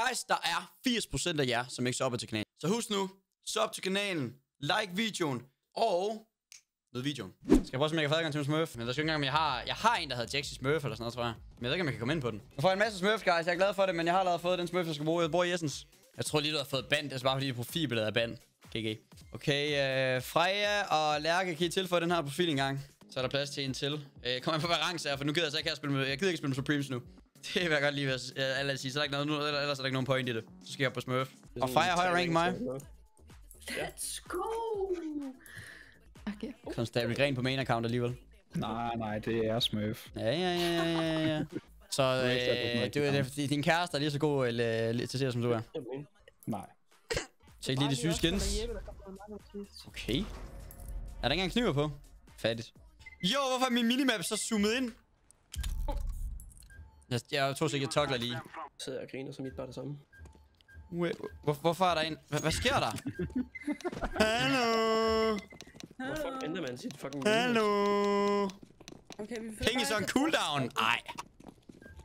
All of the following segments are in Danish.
Guys, der er 80% af jer, som ikke subber til kanalen. Så husk nu, sub til kanalen, like videoen, og ned videoen. Skal jeg prøve, om jeg kan få adgang til en smurf? Men der skal ikke engang, om jeg har... Jeg har en, der hedder Jaxi Smurf eller sådan noget, tror jeg. Men jeg ved ikke, om jeg kan komme ind på den. Jeg får en masse smurf, guys. Jeg er glad for det, men jeg har allerede fået den smurf, jeg skal bruge. Jeg bor i Essence. Jeg tror lige, du har fået band. Det er bare fordi, dit profilbillede er band. GG. Okay, øh, Freja og Lærke, kan I tilføje den her profil engang? Så er der plads til en til. Øh, kom an på, hvad rang er, for nu gider jeg så ikke at spille med, jeg gider ikke spille med Supremes nu. Det vil jeg godt lige være, øh, sige. Så er der ikke noget, nu, ellers er der ikke nogen point i det. Så skal jeg på Smurf. Og er højere rank mig. Let's go! Okay. Konstabel Gren på main account alligevel. Nej, nej, det er Smurf. Ja, ja, ja, ja, ja, ja. Så øh, det er fordi din kæreste er lige så god øh, til ser, som du er. Nej. Tjek lige de syge skins. Okay. Er der ikke engang kniver på? Fattigt. Jo, hvorfor er min minimap så zoomet ind? Jeg, jeg tror sikkert, jeg tokler lige. Så sidder jeg og griner, så mit bare det samme. Hvor, hvor, hvorfor er der en... Hvad, hvad sker der? Hallo? Hvorfor ændrer man sit fucking Hallo? Okay, vi får Penge så en cooldown? Ej.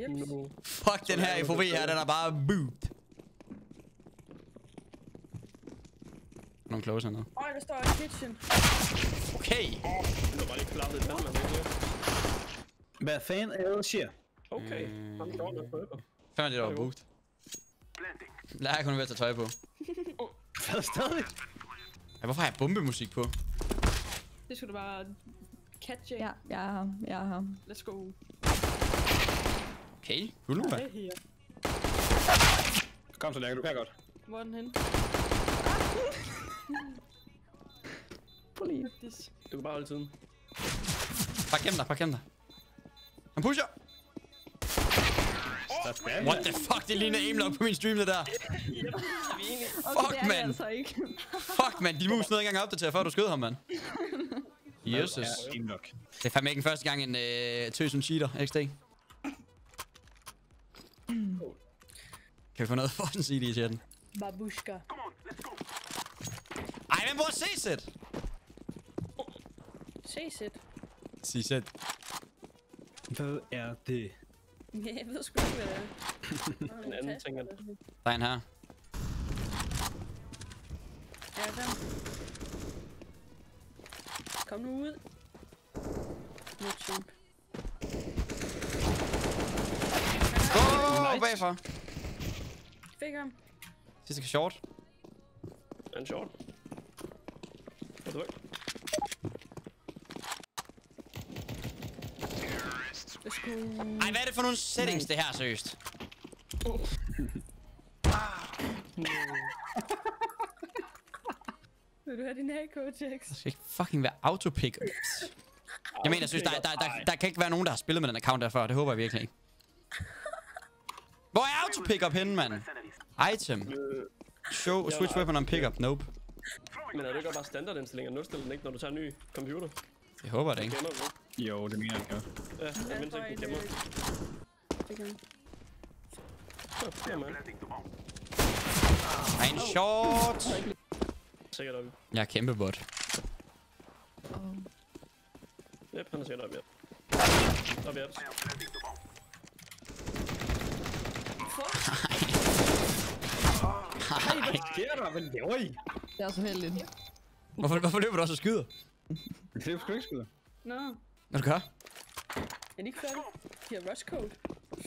Yep. No. Fuck den her FOV her, den er bare boot. Nogle close hernede. Øj, der står en kitchen. Okay. Det var bare lige klappet ikke Hvad fanden er det, siger? Okay, han går med prøver. Fem det der var boot. Lad jeg kun ved at tage tøj på. Hvad stadig? Ja, hvorfor har jeg bombemusik på? Det skulle du bare catche. Ja, jeg er ham. Jeg er ham. Let's go. Okay, cool nu, her. Kom så, Lærke, du kan godt. Hvor er den henne? This. Du kan bare holde tiden. Bare gem dig, bare gem dig. Han pusher! What the fuck, det ligner aimlock på min stream, det der. Okay, Fuck, er mand. altså ikke. Fuck, man. Din mus nåede ikke engang at opdatere, før du skød ham, mand. Jesus. Det er fandme ikke den første gang, en øh, tøs som cheater, XD. Kan vi få noget for den sige i chatten? Babushka. Ej, hvem bruger? Se sit. C-sæt. Hvad er det? Ja, jeg ved sgu ikke, hvad det er. En anden tænker det. Der er en her. Ja, der. Kom nu ud. Nu chimp. Åh, oh, bagfor. Fik ham. Sidste short. En short. Hvad du Let's Ej, hvad er det for nogle settings, det her, seriøst? Vil du have din AK, Jax? Der skal ikke fucking være autopick. Jeg mener, jeg synes, der, der, der, der kan ikke være nogen, der har spillet med den account der før. Det håber jeg virkelig ikke. Hvor er autopickup henne, mand? Item. Show, switch weapon on pickup. Nope. Men er det ikke bare standardindstillinger? Nulstiller den ikke, når du tager en ny computer? Jeg håber det ikke. Jo, det mener jeg godt. Ja, jeg mindst ikke, du gemmer. En short. Sikkert op. Jeg er kæmpe bot. Oh. Yep, han er sikkert op, ja. Op, ja. Sker der? Hvad laver I? Det er så heldigt. Hvorfor, hvorfor løber du også og skyder? Det er sgu ikke skyder. Nå, Hvad du gør? Er de ikke færdige? De har rush code.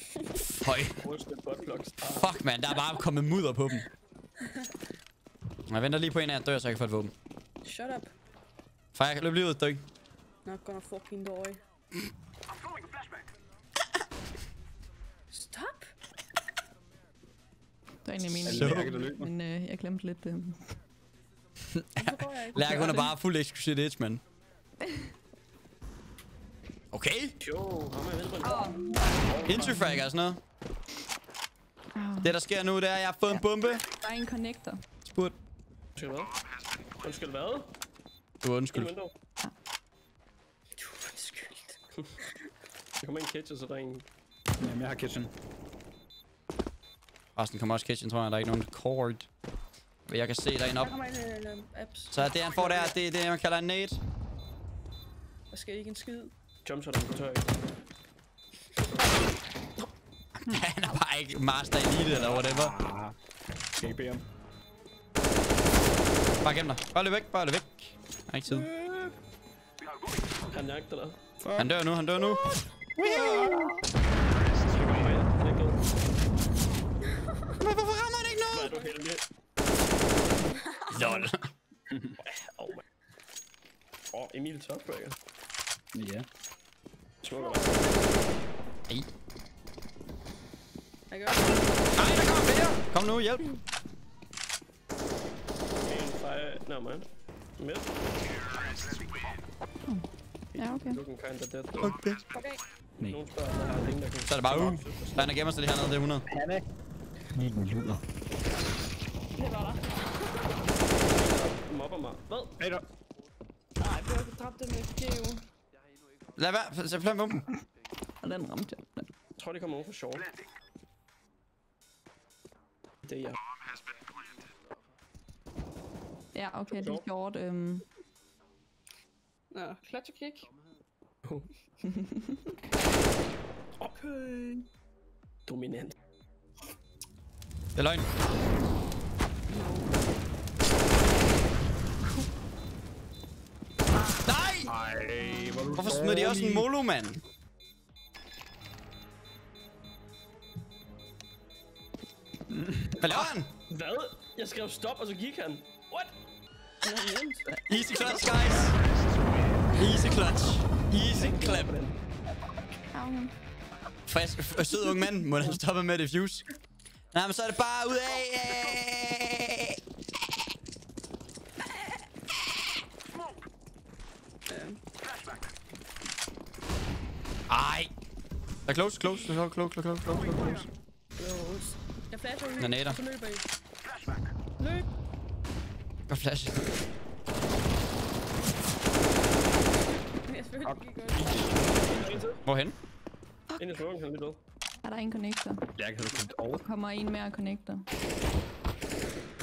Høj. Fuck, man. Der er bare kommet mudder på dem. Jeg venter lige på en af jer dør, så jeg kan få et våben. Shut up. For jeg kan løbe lige ud og dø. Not gonna fucking die. Stop! Det var egentlig meningen. Løber. Men øh, jeg glemte lidt det. Lærke, hun er bare fuld exquisite edge, mand. Okay. Er Interfrag og sådan noget. Oh. Det, der sker nu, det er, at jeg har fået en bombe. Der er en connector. Spurgt. Undskyld hvad? Undskyld hvad? Du er undskyld. window. Du er undskyldt. Der kommer en kitchen, så der er en... Jamen, jeg har kitchen. Resten kommer også kitchen, tror jeg. Der er ikke nogen cord. Men jeg kan se op. Der kommer en uh, apps. Så det, han får der, det er det, man kalder en nade. Der skal ikke en skid. Jumpshot, på tør ikke. Han er bare er ikke Master Elite eller whatever. Ah. Skal ikke bede om. Bare gem dig. Bare løb væk, bare løb væk. Jeg har ikke tid. Han jagter dig. Han dør nu, han dør nu. Er. Men hvorfor rammer han ikke Er noget? du heldig? Lol. Åh, oh, Emil Topbreaker. Ja. Smukker Ej. Jeg gør Nej, der kommer flere. Kom nu, hjælp. En fire... Nå, man. Midt. Ja, okay. Looking kinda dead. Okay. Okay. Nogen spørger, der har ingen, der kan... Så er det bare uh. Der er en, der gemmer sig lige hernede, det er 100. Han er. Det var der. Mobber mig. Hvad? Hey der. Nej, jeg dræbte dem med Geo. Lad være, så pløm bomben. Og den ramte jeg. Jeg tror, de kommer over for short. Det er jeg. Ja, okay, det er short. Øhm, Nå, clutch og kick. Okay. Dominant. Det er løgn. Nej! Ej, hvor er du Hvorfor smed de også en molo, mand? Hvad laver han? Hvad? Jeg skrev stop, og så gik han. What? Easy clutch, guys. Easy clutch. Easy clap. Frisk, sød ung mand. Må han stoppe med det fuse? Nej, men så er det bare ud af. Ej. Der er close, close, close, close, close, close, close, close. Jeg flasher ud. Granater. Så løber I. Løb. Godt flash. Jeg selvfølgelig gik godt. Hvorhen? Ind i smoken, han er lige død. Er der en connector? Jeg havde du købt orb. Kommer en mere connector.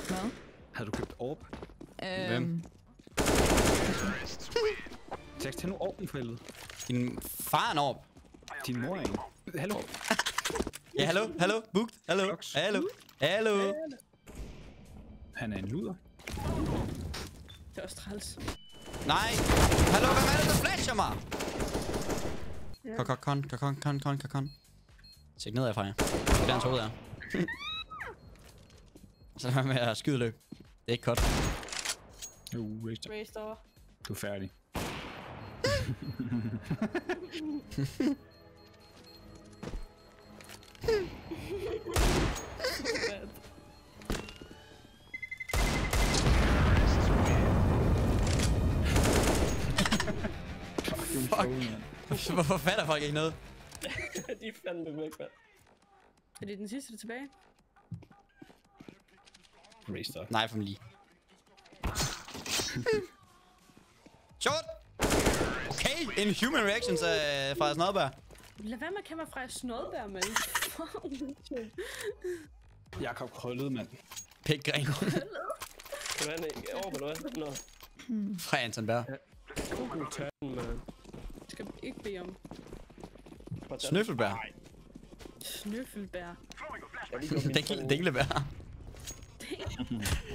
Hvad? Havde du købt orb? Øhm, Jax, tag nu orben for helvede. Din far en orb. Din mor er en. Hallo? Ja, hallo, hallo, booked, hallo, hallo, hallo. Han er en luder. Det er også træls. Nej, hallo, hvem er det, der flasher mig? Kokon, kokon, kokon, kokon, kokon. Sæt ned herfra, ja. Det er der, hans hoved er. Så lad med at skyde løb. Det er ikke godt. Uh, Racer. Race over. Du er færdig. Fuck. Hvorfor fatter folk ikke noget? De er fandme væk, mand. Er det den sidste, der er tilbage? Racer. Nej, for mig lige. Short! Okay, en human reactions øh, fra Snodberg. Lad være med at kalde mig fra Snodbær, mand. Jakob Krøllet, mand. Pækgren Kan du have en over, eller hvad? Nå. fra Anton den, mand. Skal vi ikke bede om Snøffelbær. snøffelbær? Dingle, dinglebær.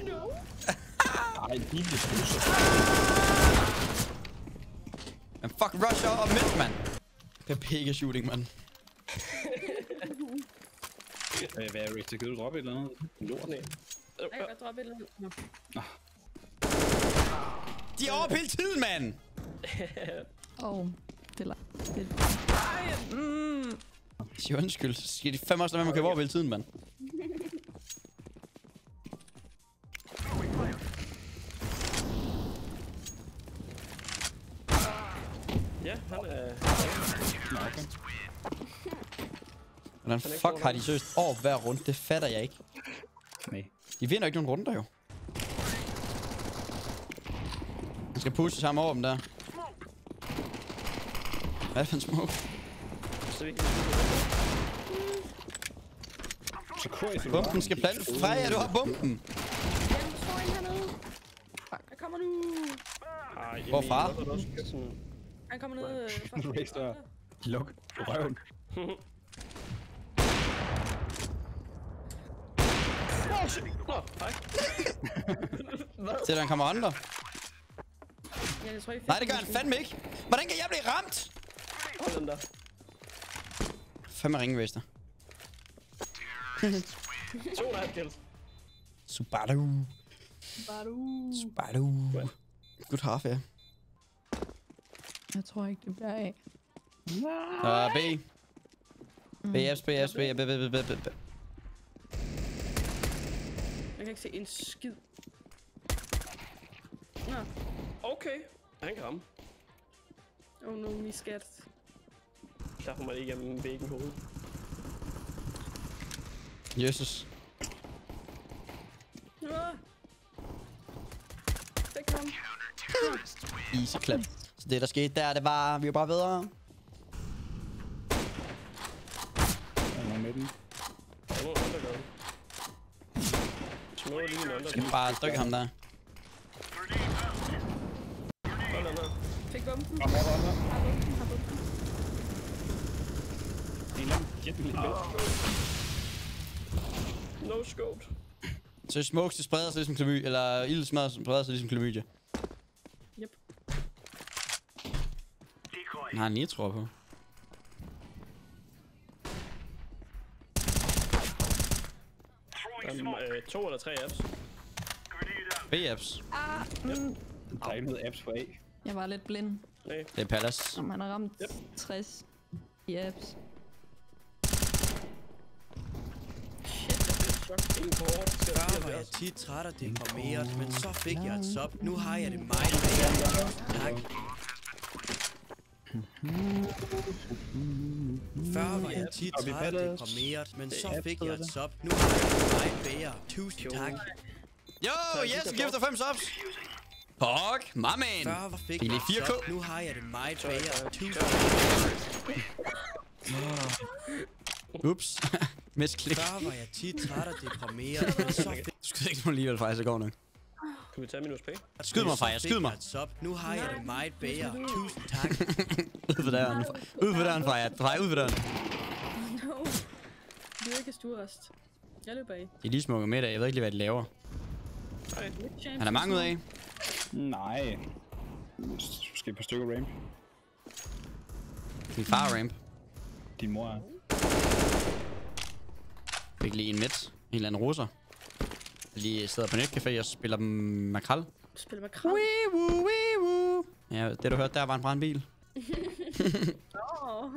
No. Ej, de pusset. Men fuck rusher og midt, mand. Pepega shooting, mand. Hvad hvad er Racer? Kan du droppe et eller andet? Lort. Nej. Jeg kan godt droppe et eller andet. Nå. De er over hele tiden, mand. Åh, oh, det er la- det Sig undskyld. Så skal de fandme også lade være med at købe hele tiden, mand. Hvordan fuck har de søst over hver runde? Det fatter jeg ikke. Nej. De vinder ikke nogen runder, jo. Man skal pushe sammen over dem der. Hvad er det for en smoke? Bumpen skal plante. Freja, du har bumpen. Jamen, der står en hernede. Fuck, jeg kommer nu. Også købt sådan... Han kommer ned øh. Luk røven. Nå, hej. Hvad? Til han kommer under. Ja, jeg tror ikke, Nej, det gør han fandme ikke. Hvordan kan jeg blive ramt? Hold den der. Fandme ringvæster. 2,5 kills. Subaru. Baru. Subaru. Good half, ja. Jeg tror ikke, det bliver af. Uh, B. B, F's, B, F's, B, B, B, B, B, B. Jeg kan ikke se en skid. Nå, Okay. Han kan ramme. oh no, mi skat. Der får man ikke igennem væggen hovedet. Jesus. Nå. Fik ham. Easy clap. Så det, der skete der, det var, vi var bare bedre. Der er nogen med den. Der er nogen undergade. Små lige en Skal undergade. bare dykke ham der. Fik op. Har bomben, har bomben. En eller anden jet lige lidt. No scoped. Så smokes, det spreder sig ligesom klamydia, eller ild smadrer spreder sig ligesom klamydia. Yep. Han har en nitro på. Er øh, to eller tre apps. B-apps. Ah, mm. Er noget apps på A. Jeg var lidt blind. Nej. Det er Palace. Om han har ramt Yep. 60 i apps. Jeg 80. tit træt og deprimeret, men så fik jeg et sop. Nu har jeg det meget bedre. Tak. Før var jeg tit træt deprimeret, men så fik jeg et sop. Nu har jeg meget bedre. Tusind tak. Yo, yes, giv efter 5 subs. Fuck, my man. Før var fik Fik jeg lige et 4K. sop. Nu har jeg det meget bedre. Tusind Ups. Misklik. Før var jeg tit træt og deprimeret, men så fik Du skød ikke mig alligevel, faktisk, det går nok. Kan vi tage min USP? Skyd mig, Freja, skyd mig. Nu har jeg det meget bedre. Tusind tak. Døren. Ud for døren, Freja. Freja, ud for døren. No. Du er ikke sturest. Jeg løber af. De er lige smukke middag. Jeg ved ikke lige, hvad de laver. Nej. Han er mange ud af. Nej. Måske et par stykker ramp. Min far ramp. Din mor er. Fik lige en midt. En eller anden russer. Lige sidder på netcafé og spiller makrel. Spiller med kram. Wee woo, wee woo. Ja, det du hørte der var en brandbil. Åh,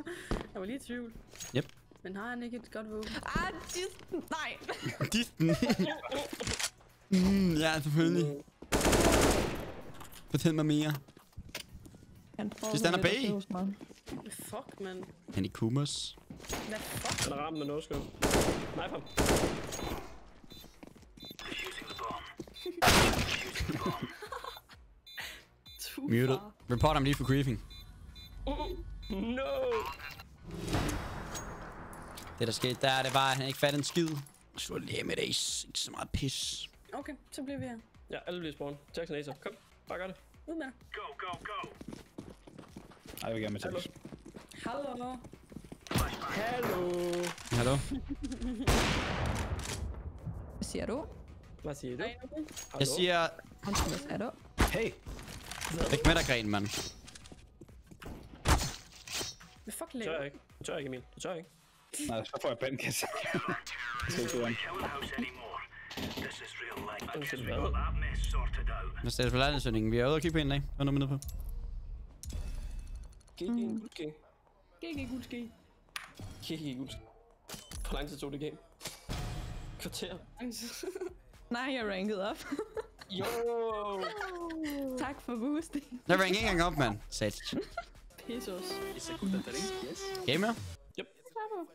jeg var lige i tvivl. Yep. Men har han ikke et godt våben? Ah, just, nej. Disten. mm, ja, selvfølgelig. Fortæl mig mere. Han prøver Hvis den er lidt at bag. Fuck, man. Han i Kumas. Hvad fuck? Han er ramt med no scope. Knife ham. Too Muted. Report ham lige for griefing. No! Det der skete der, det var, at han ikke fandt en skid. Slå lige med ace. Ikke så meget pis. Okay, så bliver vi her. Ja, alle bliver spawn. Jackson Acer. Kom, bare gør det. Ud med dig. Ej, jeg vil gerne med Hallo. til. Hallo. Hallo. Hallo? Hvad siger du? Hvad siger du? Hallo? Jeg siger, Undskyld, hvad siger du? Hey! væk med dig, gren, mand. Det tør jeg ikke. Det tør jeg ikke, Emil. Det tør jeg ikke. Nej, så får jeg bandkasse. Er hvad? Stedet for lejlighedsøgningen? Vi er ude og kigge på en dag. Hvad er nummer på? GG, game. GG, gut ske. GG, good Hvor lang tid tog det game? Kvarter. Nej, jeg rankede op. Jo! tak for boosting. Jeg ringer ikke engang op, mand. Sat. Pisse os. It's a good thing. Yes. Gamer? Yep. Bravo.